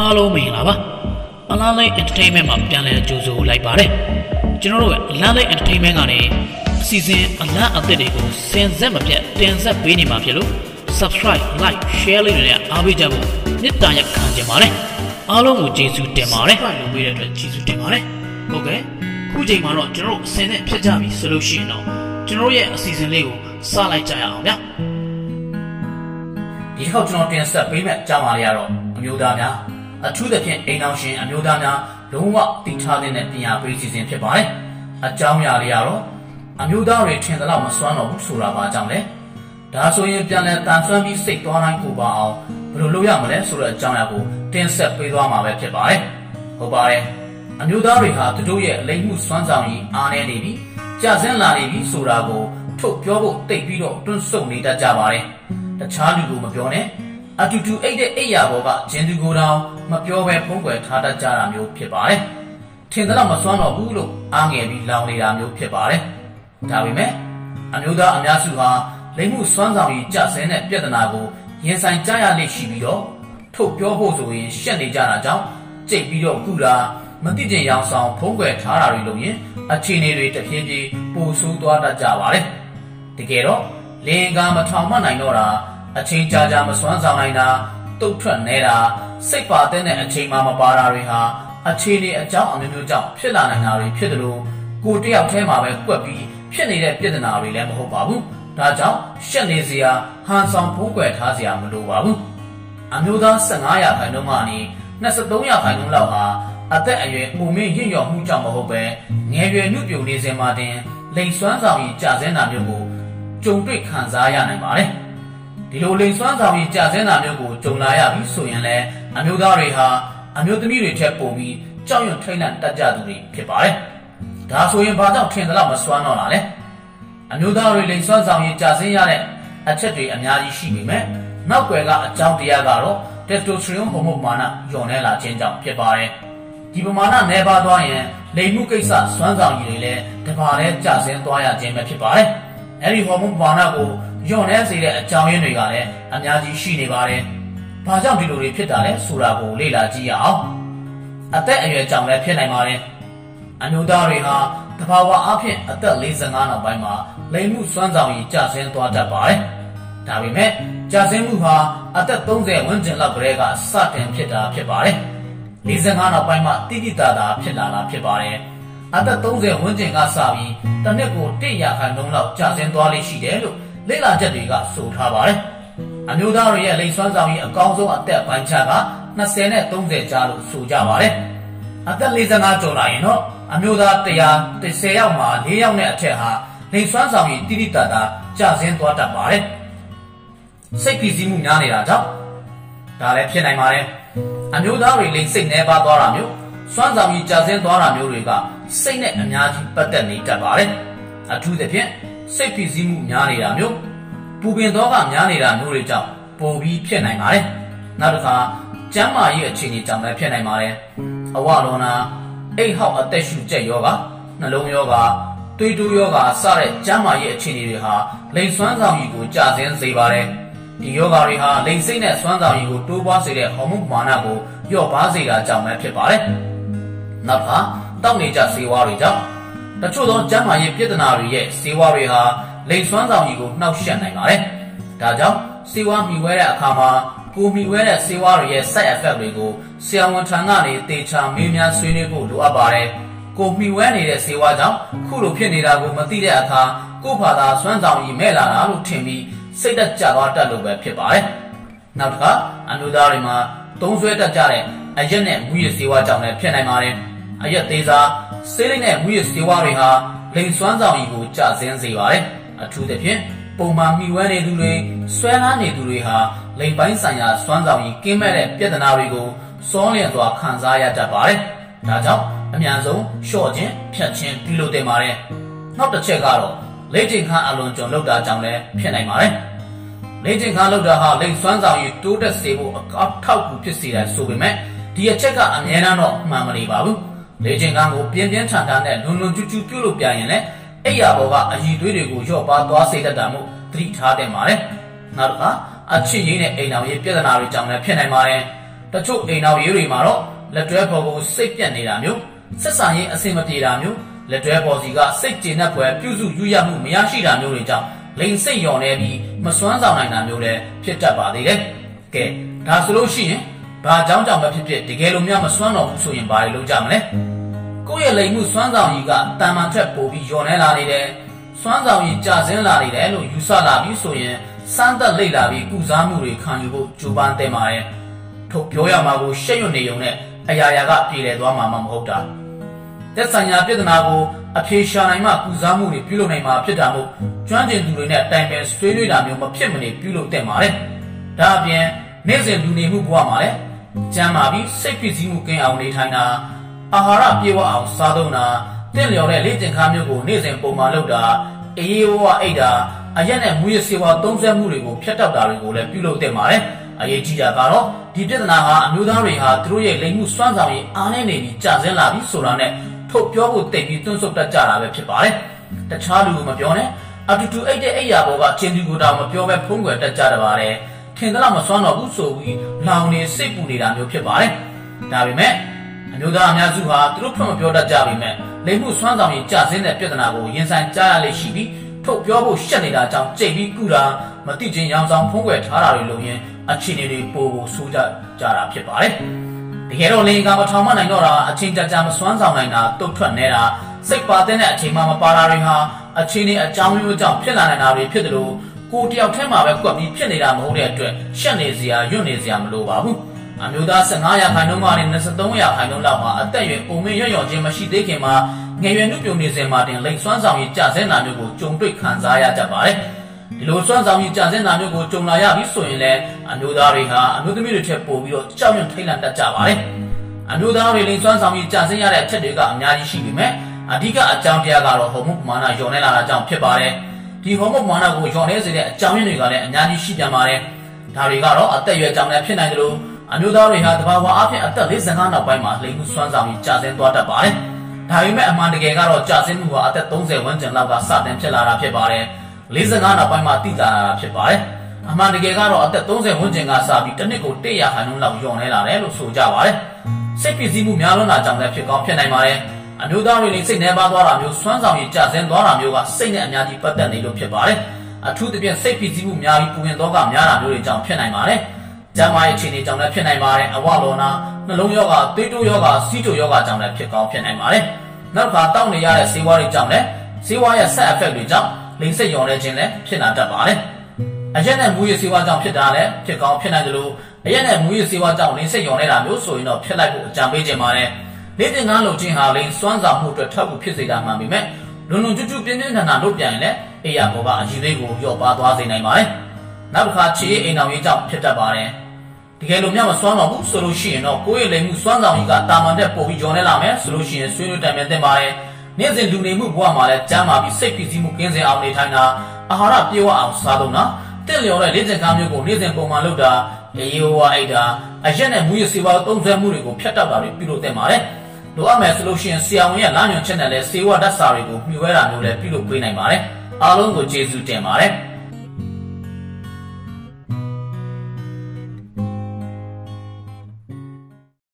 အားလုံးမင်္ဂလာပါအလားလိုက် entertainment မှာပြန်လည်ကြိုဆိုလိုက်ပါတယ်ကျွန်တော်တို့ရဲ့အလားလိုက် entertainment ကနေအစီအစဉ်အလားအသစ်တွေကိုစင်ဆက်မပြတ်တင်ဆက်ပေးနေမှာဖြစ်လို့ subscribe like share လေးတွေနဲ့အားပေးကြဖို့မေတ္တာရက်ခံချင်ပါတယ်အားလုံးကိုကျေးဇူးတင်ပါတယ်လုပ်ပေးတဲ့အတွက်ကျေးဇူးတင်ပါတယ်ဟုတ်ကဲ့ခုချိန်မှာတော့ကျွန်တော်တို့အစင်နဲ့ဖြစ်ကြပြီဆိုလို့ရှိရင်တော့ကျွန်တော်ရဲ့အစီအစဉ်လေးကိုစလိုက်ကြရအောင်ဗျာဒီခေါက်ကျွန်တော်တင်ဆက်ပေးမယ့်အကြောင်းအရာတွေကတော့အမျိုးသားများ အထူးသဖြင့်အိမ်အောင်ရှင်အမျိုးသားများလုံးဝတည်ထားတဲ့ပညာပေးစီစဉ်ဖြစ်ပါတယ်။အကြောင်းအရာတွေကတော့အမျိုးသားတွေထင်သလောက်မစွမ်းတော့ဘူးဆိုတာပါကြောင့်လေ။ဒါဆိုရင်ပြန်လည်တန်ဆွမ်းပြီးစိတ်သွားတိုင်းကိုပါအောင်ဘယ်လိုလုပ်ရမလဲဆိုတဲ့အကြောင်းအရာကိုတင်ဆက်ပေးသွားမှာပဲဖြစ်ပါတယ်။ဟုတ်ပါတယ်။အမျိုးသားတွေဟာသူတို့ရဲ့အလိမ့်မှုစွမ်းဆောင်ရည်အားနည်းနေပြီးကြာစင်းလာနေပြီဆိုတာကိုထုတ်ပြောဖို့တိတ်ပြီးတော့တွန့်ဆုတ်နေတတ်ကြပါတယ်။တခြားလူကိုမပြောနဲ့ အတူတူအိတ်တဲ့အိတ်ရာဘောကဂျင်သူကိုတောင်မပြောဘဲဖုံးကွယ်ထားတတ်ကြတာမျိုးဖြစ်ပါတယ်။ထင်သလောက်မစွမ်းတော့ဘူးလို့အားငယ်ပြီးလောင်နေတာမျိုးဖြစ်ပါတယ်။ဒါပေမဲ့အမျိုးသားအများစုဟာလိမ့်မှုစွမ်းဆောင်ရည်ကြဆင်းတဲ့ပြဿနာကိုရင်ဆိုင်ကြရလိမ့်ရှိပြီးတော့ထုတ်ပြောဖို့ဆိုရင်ရှက်နေကြတာကြောင့်ကြိတ်ပြီးတော့ကုတာမတိကျင်ရောင်ဆောင်ဖုံးကွယ်ထားတာတွေလို့ရင်အခြေအနေတွေတဖြည်းဖြည်းပိုဆိုးသွားတတ်ကြပါတယ်။တကယ်တော့လင်ကာမထောင်မနိုင်တော့တာ အချိန်ကြာကြာမစွမ်းဆောင်နိုင်တာတုတ်ထွက်နေတာစိတ်ပါတဲ့အချိန်မှမပါတာတွေဟာအခြေအနေအကြောင်းအမျိုးမျိုးကြောင့်ဖြစ်လာနိုင်တာတွေဖြစ်တယ်လို့ကိုတယောက်တည်းမှာပဲကွက်ပြီးဖြစ်နေတဲ့ပြဿနာတွေလည်းမဟုတ်ပါဘူးဒါကြောင့်ရှက်နေစရာဟန်ဆောင်ဖုံးကွယ်ထားစရာမလိုပါဘူးအမျိုးသား15ရာခိုင်နှုန်းကနေ23ရာခိုင်နှုန်းလောက်ဟာအသက်အရွယ်ပုံမင်းရင့်ရော်မှုကြောင့်မဟုတ်ပဲငယ်ရွယ်နှုတ်ပြုံနေစဉ်မှာတင်လိန်စွမ်းဆောင်ရည်ကြာစင်းတာမျိုးကိုကြုံတွေ့ခံစားရနိုင်ပါတယ် ဒီလိုလိန်စွမ်းဆောင်ရည်ကြာစင်းတာမျိုးကိုကြုံလာရပြီဆိုရင်လည်းအမျိုးသားတွေဟာအမျိုးသမီးတွေထက်ပိုပြီးကြောက်ရွံ့ထိတ်လန့်တတ်ကြသူတွေဖြစ်ပါတယ်ဒါဆိုရင်ဘာကြောင့်ထင်သလောက်မစွမ်းတော့တာလဲအမျိုးသားတွေလိန်စွမ်းဆောင်ရည်ကြာစင်းရတဲ့အချက်တွေအများကြီးရှိပေမဲ့နောက်ွယ်ကအကြောင်းတရားကတော့တက်စတိုစထရိုန်ဟော်မုန်းမာနညှော်နှဲလာခြင်းကြောင့်ဖြစ်ပါတယ်ဒီပမာဏနည်းပါးသွားရင်လိမ်မှုကိစ္စစွမ်းဆောင်ရည်တွေလည်းတပါးတည်းကျဆင်းသွားရခြင်းပဲဖြစ်ပါတယ်။အဲဒီဟော်မုန်းပမာဏကို ညှော့နှဲစေတဲ့အကြောင်းရင်းတွေကလည်းအများကြီးရှိနေပါတယ်။ဘာကြောင့်ဒီလိုတွေဖြစ်တာလဲဆိုတာကိုလေ့လာကြည့်ရအောင်။အသက်အရွယ်ကြောင့်လည်းဖြစ်နိုင်ပါတယ်။အမျိုးသားတွေဟာတဘာဝအဖြစ်အသက်45နောက်ပိုင်းမှာလိမ်မှုစွမ်းဆောင်ရည်ကျဆင်းသွားတတ်ပါတယ်။ဒါပေမဲ့ကျဆင်းမှုဟာအသက်30ဝန်းကျင်လောက်ကလေးကစတင်ဖြစ်တာဖြစ်ပါတယ်။45နောက်ပိုင်းမှတိတိတသာဖြစ်လာတာဖြစ်ပါတယ်။အသက်30ဝန်းကျင်ကစပြီးတစ်နှစ်ကို100ရာခိုင်နှုန်းလောက်ကျဆင်းသွားလိမ့်ရှိတယ်လို့ လေ့လာချက်တွေကဆိုထားပါတယ်။အမျိုးသားတွေရဲ့လိင်စွမ်းဆောင်ရည်အကောင်းဆုံးအသက်ပိုင်းခြားက20နဲ့30ကြားလို့ဆိုကြပါတယ်။အသက်45ကျော်လာရင်တော့အမျိုးသား100 10ယောက်မှာ4ယောက်နဲ့အထက်ဟာလိင်စွမ်းဆောင်ရည်တိတိတသာကျဆင်းသွားတတ်ပါတယ်။စိတ်ဖိစီးမှုများနေတာကြောင့်ဒါလည်းဖြစ်နိုင်ပါတယ်။အမျိုးသားတွေလိမ်စိတ်နှဲပါသွားတာမျိုးစွမ်းဆောင်ကြီးကြာဆင်းသွားတာမျိုးတွေကစိတ်နဲ့အများကြီးပတ်သက်နေတတ်ပါတယ်အထူးသဖြင့် စိတ်ဖိစီးမှုများနေတာမျိုးပူပင်သောကများနေတာမျိုးတွေကြောင့်ပိုပြီးဖြစ်နိုင်ပါတယ်နောက်တစ်ခါကျန်းမာရေးအခြေအနေကြောင့်လည်းဖြစ်နိုင်ပါတယ်အဝလွန်နာအိတ်ဟောက်အသက်ရှူကျက်ယောဂနှလုံးယောဂတွေးတိုးယောဂစတဲ့ကျန်းမာရေးအခြေအနေတွေဟာလိမ်စွမ်းဆောင်ရည်ကိုကြာဆင်းစေပါတယ်ဒီယောဂါတွေဟာလိမ်စိတ်နဲ့စွမ်းဆောင်ရည်ကိုတိုးပွားစေတဲ့ဟော်မုန်းပမာဏကိုလျော့ပါစေတာကြောင့်ပဲဖြစ်ပါတယ်။နောက်ပါတောက်နေကြဆေးဝါးတွေကြောင့် တချို့သောကျန်းမာရေးပြဿနာတွေရဲ့ဆေးဝါးတွေဟာလိမ်စွမ်းဆောင်ရည်ကိုနှောက်ယှက်နိုင်ပါတယ်။ဒါကြောင့်ဆေးဝါးမြှဝဲတဲ့အခါမှာကိုမြှဝဲတဲ့ဆေးဝါးတွေရဲ့ side effect တွေကိုဆရာဝန်ထံကနေတေချာမေးမြန်းဆွေးနွေးဖို့လိုအပ်ပါတယ်။ကိုမြှဝဲနေတဲ့ဆေးဝါးကြောင့်ခုလိုဖြစ်နေတာကိုမသိတဲ့အခါကို့ဘာသာစွမ်းဆောင်ရည်မဲ့လာတာလို့ထင်ပြီးစိတ်သက်ကြသွားတတ်လို့ပဲဖြစ်ပါတယ်။နောက်တစ်ခါအမျိုးသားတွေမှာသုံးဆွဲတတ်ကြတဲ့အရက်နဲ့မူရစေဝါကြောင့်လည်းဖြစ်နိုင်ပါတယ်။ အရက်သေးစားဆေးလိမ့်နဲ့မူရစေဝါတွေဟာလိန်စွမ်းဆောင်ရည်ကိုကျဆင်းစေပါတယ်။အထူးသဖြင့်ပုံမှန်မိဝဲနေသူတွေဆွဲလာနေသူတွေဟာလိန်ပိုင်းဆိုင်ရာစွမ်းဆောင်ရည်ကင်းမဲ့တဲ့ပြဿနာတွေကိုစောလျင်စွာခံစားရတတ်ပါတယ်။ဒါကြောင့်အများဆုံးလျှော့ခြင်းဖြတ်ခြင်းပြုလုပ်တင်ပါတယ်။နောက်တစ်ချက်ကတော့လေ့ကျင့်ခန်းအလွန်ကျွံလောက်တာကြောင့်လည်းဖြစ်နိုင်ပါတယ်။လေ့ကျင့်ခန်းလောက်တာဟာလိမ်စွမ်းဆောင်ရည်တိုးတက်စေဖို့အထောက်အကူဖြစ်စေတယ်ဆိုပေမဲ့ဒီအချက်ကအများအားတော့မှန်မနေပါဘူး။ လေ့ကျင့်ခန်းကိုပြင်းပြင်းထန်ထန်နဲ့လွန်လွန်ကျူးကျူးပြုလုပ်ပြရင်လည်းအဲ့ရဘောကအည်သွေးတွေကိုလျော့ပါသွားစေတတ်တာမို့သတိထားသင့်ပါတယ်။နောက်တစ်ခါအချစ်ရင်းနဲ့အိမ်တော်ရေးပြဿနာတွေကြောင့်လည်းဖြစ်နိုင်ပါတယ်။တတချို့အိမ်တော်ရေးတွေမှာတော့လက်တွဲဖော်ကိုစိတ်ပြတ်နေတာမျိုးဆက်ဆံရေးအဆင်မပြေတာမျိုးလက်တွဲဖော်စီကစိတ်ကျေနပ်ဖွယ်ပြုစုယူရမှုမရရှိတာမျိုးတွေကြောင့်လိန်စိတ်လျော်နေပြီးမစွမ်းဆောင်နိုင်တာမျိုးလည်းဖြစ်တတ်ပါသေးတယ်။ကဲဒါဆိုလို့ရှိရင် ဘာကြောင့်ကြောင့်ပဲဖြစ်ဖြစ်တကယ်လို့များမစွမ်းတော့ဘူးဆိုရင်ဘာတွေလုပ်ကြမလဲ။ကိုယ့်ရဲ့လိမ်မှုစွမ်းဆောင်ရည်ကတာမန်ထက်ပိုပြီးလျော်နေလာနေတယ်။စွမ်းဆောင်ရည်ကျဆင်းလာနေတယ်လို့ယူဆလာပြီးဆိုရင်စမ်းသက်လိတ်လာပြီးကုစားမှုတွေခံယူဖို့ကြိုးပမ်းတဲ့မှာရဲ့ထုတ်ပြောရမှာကိုရှက်ရွံ့နေုံနဲ့အရာရာကပြည်လည်သွားမှာမဟုတ်တာသက်ဆိုင်ရာပြဿနာကိုအဖြေရှာနိုင်မှကုစားမှုတွေပြုလုပ်နိုင်မှာဖြစ်တာမို့ကျွမ်းကျင်သူတွေနဲ့တိုင်ပင်ဆွေးနွေးတာမျိုးမဖြစ်မနေပြုလုပ်တဲ့မှာလေဒါအပြင်နေ့စဉ်လူနေမှုဘဝမှာလည်း ကျမ်းမာပြီးစိတ်ဖိစီးမှုကင်းအောင်နေထိုင်တာအာဟာရပြေဝအောင်စားသုံးတာတင့်လျော်တဲ့လေ့ကျင့်ခါမျိုးကိုနေ့စဉ်ပုံမှန်လုပ်တာအေးအေးဝဝအိတ်တာအရက်နဲ့မူရစေဝါသုံးစွဲမှုတွေကိုဖျက်တောက်တာတွေကိုလည်းပြုလုပ်တဲ့မှာလေအရေးကြီးတာကတော့ဒီပြဿနာဟာအမျိုးသားတွေဟာသူတို့ရဲ့လိမ်မှုစွမ်းဆောင်ရည်အားနည်းနေပြီးကြာစင်းလာပြီးဆိုတာနဲ့ထုတ်ပြောဖို့တိတ်ပြီးတွန့်ဆုတ်တတ်ကြတာပဲဖြစ်ပါတယ်။တခြားလူကမပြောနဲ့အတူတူအိတ်တဲ့အိတ်ရာဘောကချင်းတူကိုတောင်မပြောပဲဖုံးကွယ်တတ်ကြတယ်ပါတယ်။ ထင်သလားမစွမ်းတော့ဘူးဆိုပြီးလောင်နေစိတ်ပူနေတာမျိုးဖြစ်ပါတယ်။ဒါပေမဲ့အမျိုးသားအများစုဟာသူတို့ဖွင့်မပြောတတ်ကြပေမဲ့လိမ်မှုစွမ်းဆောင်ရည်ကြာစင်းတဲ့ပြဿနာကိုရင်ဆိုင်ကြားရလိမ့်ရှိပြီးထုတ်ပြောဖို့ရှက်နေတာကြောင့်ကြိတ်ပြီးကုတာမတိချင်းရောင်ဆောင်ဖုံးကွယ်ထားတာတွေလို့ရင်အခြေအနေတွေပိုပိုဆိုးကြကြတာဖြစ်ပါတယ်။တကယ်တော့လင်ကမထောင်မနိုင်တော့တာအချင်းကြကြမစွမ်းဆောင်နိုင်တာတုတ်ထွက်နေတာစိတ်ပါတဲ့အချိန်မှမပါတာတွေဟာအချင်းနဲ့အကြောင်းမျိုးကြောင့်ဖြစ်လာနိုင်တာတွေဖြစ်တယ်လို့ ကိုတယောက်တည်းမှာပဲကွက်ပြီးဖြစ်နေတာမဟုတ်တဲ့အတွက်ရှက်နေစရာညွတ်နေစရာမလိုပါဘူး။အမျိုးသား15ရာခိုင်နှုန်းကနေ23ရာခိုင်နှုန်းလောက်မှာအသက်အရွယ်ပုံမင်းရွံ့ရွံ့ချင်းမရှိသေးခင်မှာငယ်ရွယ်နှုတ်ပြုံနေစဉ်မှာတင်လိန်စွမ်းဆောင်ရေးကြဆင်းတာမျိုးကိုကြုံတွေ့ခံစားရတတ်ပါတယ်။ဒီလိုစွမ်းဆောင်ရေးကြဆင်းတာမျိုးကိုကြုံလာရပြီဆိုရင်လည်းအမျိုးသားတွေဟာအမျိုးသမီးတွေထက်ပိုပြီးတော့ကြောက်ရွံ့ထိတ်လန့်တတ်ကြပါတယ်။အမျိုးသားတွေလိန်စွမ်းဆောင်ရေးကြဆင်းရတဲ့အချက်တွေကအများကြီးရှိပေမဲ့အဓိကအကြောင်းတရားကတော့ဟော်မုန်းပမာဏညော်နေလာတာကြောင့်ဖြစ်ပါတယ်။ ဒီဟော်မုန်းပမာဏကိုညော်နေစေတဲ့အကြောင်းရင်းတွေကလည်းအများကြီးရှိပြန်ပါတယ်။ဒါတွေကတော့အသက်အရွယ်ကြောင့်လည်းဖြစ်နိုင်တယ်လို့အမျိုးသားတွေဟာတဘာဝအဖြစ်အသက်45နောက်ပိုင်းမှာလိန်မှုစွမ်းဆောင်ရေးကြဆင်းသွားတတ်ပါတယ်။ဒါပေမဲ့အမှန်တကယ်ကတော့ကြာစင်းမှုဟာအသက်30ဝန်းကျင်လောက်ကစတင်ဖြစ်လာတာဖြစ်ပါတယ်။45နောက်ပိုင်းမှာတည်တာတာဖြစ်ပါတယ်။အမှန်တကယ်ကတော့အသက်30ဝန်းကျင်ကစပြီးတစ်နှစ်ကို100ရာခိုင်နှုန်းလောက်ညော့နေလာတယ်လို့ဆိုကြပါတယ်။စိတ်ပစ္စည်းမှုများလွန်းတာကြောင့်လည်းဖြစ်ကောင်းဖြစ်နိုင်ပါတယ်။ အမျိုးသားတွေလည်းစိတ်နှဲပါသွားတာမျိုးစွမ်းဆောင်ရည်ကျဆင်းသွားတာမျိုးကစိတ်နဲ့အများကြီးပတ်သက်နေလို့ဖြစ်ပါတယ်။အထူးသဖြင့်စိတ်ပစ္စည်းမှုများပြီးပူပင်သောကများတာမျိုးတွေကြောင့်ဖြစ်နိုင်ပါတယ်။ကျန်းမာရေးအခြေအနေကြောင့်လည်းဖြစ်နိုင်ပါတယ်။အဝလောနာနှလုံးရောဂါ၊သွေးတိုးရောဂါ၊စီးတိုရောဂါကြောင့်လည်းဖြစ်ကောင်းဖြစ်နိုင်ပါတယ်။နောက်ခါတောက်နေရတဲ့ဆေးဝါးတွေကြောင့်လည်းဆေးဝါးရဲ့ side effect တွေကြောင့်လိမ်စိတ်ရော်နေခြင်းလည်းဖြစ်လာတတ်ပါတယ်။အရက်နဲ့မူရည်ဆေးဝါးကြောင့်ဖြစ်တာလည်းဖြစ်ကောင်းဖြစ်နိုင်တယ်လို့အရက်နဲ့မူရည်ဆေးဝါးကြောင့်လိမ်စိတ်ရော်နေတာမျိုးဆိုရင်တော့ဖြစ်လိုက်ဖို့အကြံပေးခြင်းပါတယ်။ လေ့ကျင့်ခန်းလုပ်ခြင်းဟာလိမ်စွမ်းဆောင်မှုအတွက်ထပ်ဖို့ဖြစ်စေတာမှန်ပေမဲ့လွန်လွန်ကျူးကျူးပြင်းပြင်းထန်ထန်လုပ်ပြန်ရင်လည်းအေးရဘောကအကြီးလေးကိုလျော့ပါသွားစေနိုင်ပါတယ်။နောက်တစ်ခါခြေအိမ်အောင်ရေးကြောင့်ဖြစ်တတ်ပါတယ်။တကယ်လို့မြတ်မစွမ်းတော့ဘူးဆိုလို့ရှိရင်တော့ကိုယ့်ရဲ့လိမ်မှုစွမ်းဆောင်ကြီးကတာမန်တဲ့ပို့ပြီးကျော်နေလာမယ်ဆိုလို့ရှိရင်ဆွေးနွေးတိုင်ပင်သင့်ပါတယ်။နေ့စဉ်လူနေမှုဘဝမှာလည်းကျမ်းမာပြီးစိတ်ဖိစီးမှုကင်းစင်အောင်နေထိုင်တာအာဟာရပြေဝအောင်စားသုံးတာတင့်လျော်တဲ့လေ့ကျင့်ခန်းမျိုးကိုနေ့စဉ်ပုံမှန်လုပ်တာအေးရိုးဝအိတ်တာအရက်နဲ့မူရစေဝါသုံးစွဲမှုတွေကိုဖျက်တောက်တာတွေပြုလုပ်သင့်ပါတယ်။ လိုအပ်မယ်ဆိုလို့ရှိရင်ဆရာဝန်ရဲ့လမ်းညွှန်ချက်နဲ့လည်းစေဝါဓာတ်စာတွေကိုမြှွေးတာမျိုးလည်းပြုလုပ်ပေးနိုင်ပါတယ်။အားလုံးကိုကျေးဇူးတင်ပါတယ်။